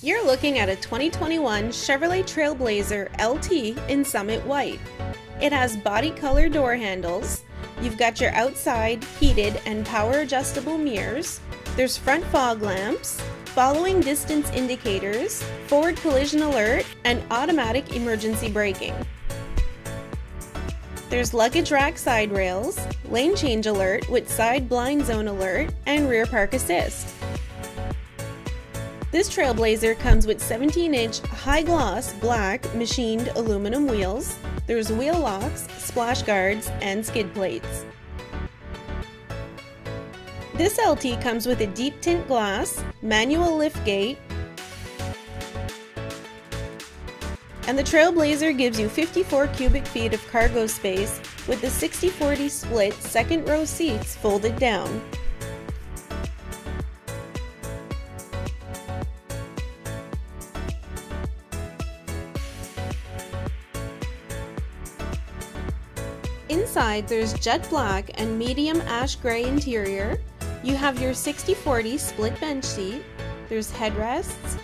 You're looking at a 2021 Chevrolet Trailblazer LT in Summit White. It has body color door handles. You've got your outside heated and power adjustable mirrors. There's front fog lamps, following distance indicators, forward collision alert, and automatic emergency braking. There's luggage rack side rails, lane change alert with side blind zone alert, and rear park assist. This Trailblazer comes with 17 inch high gloss black machined aluminum wheels. There's wheel locks, splash guards, and skid plates. This LT comes with a deep tint glass, manual lift gate, and the Trailblazer gives you 54 cubic feet of cargo space with the 60-40 split second row seats folded down. Inside, there's jet black and medium ash gray interior. You have your 60-40 split bench seat. There's headrests,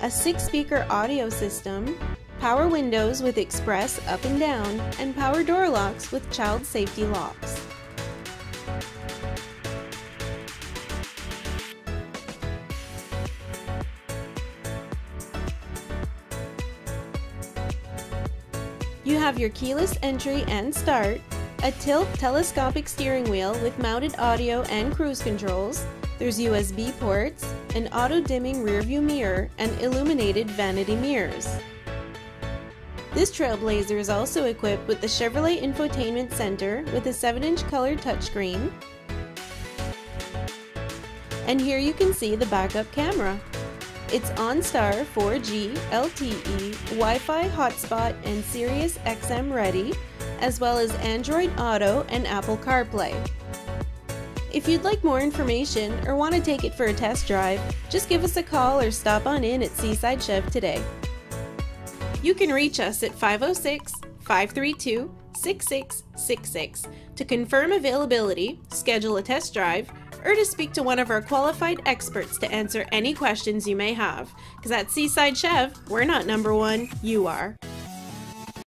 a six-speaker audio system, power windows with express up and down, and power door locks with child safety locks. You have your keyless entry and start, a tilt telescopic steering wheel with mounted audio and cruise controls, there's USB ports, an auto dimming rearview mirror, and illuminated vanity mirrors. This Trailblazer is also equipped with the Chevrolet Infotainment Center with a 7 inch color touchscreen. And here you can see the backup camera. It's OnStar 4G, LTE, Wi-Fi hotspot, and Sirius XM ready, as well as Android Auto and Apple CarPlay. If you'd like more information or want to take it for a test drive, just give us a call or stop on in at Seaside Chev today. You can reach us at 506 532 6666 to confirm availability, schedule a test drive, or to speak to one of our qualified experts to answer any questions you may have. Because at Seaside Chev, we're not number one, you are.